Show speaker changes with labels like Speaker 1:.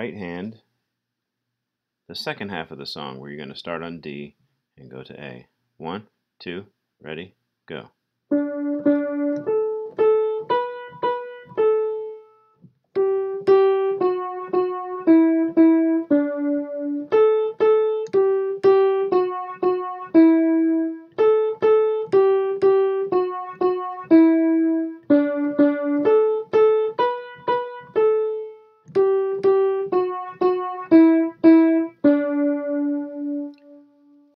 Speaker 1: right hand the second half of the song where you're going to start on D and go to A. One, two, ready, go.